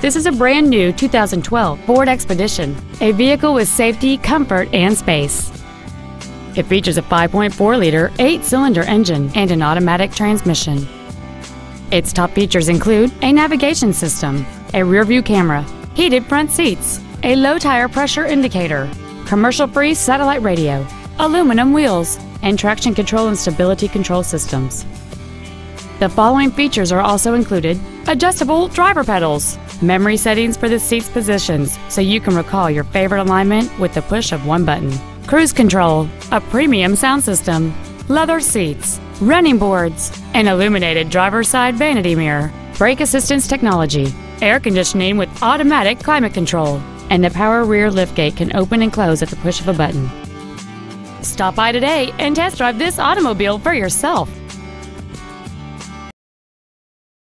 This is a brand new 2012 Ford Expedition, a vehicle with safety, comfort, and space. It features a 5.4-liter, eight-cylinder engine and an automatic transmission. Its top features include a navigation system, a rear-view camera, heated front seats, a low-tire pressure indicator, commercial-free satellite radio, aluminum wheels, and traction control and stability control systems. The following features are also included adjustable driver pedals, memory settings for the seat's positions so you can recall your favorite alignment with the push of one button, cruise control, a premium sound system, leather seats, running boards, an illuminated driver's side vanity mirror, brake assistance technology, air conditioning with automatic climate control, and the power rear liftgate can open and close at the push of a button. Stop by today and test drive this automobile for yourself.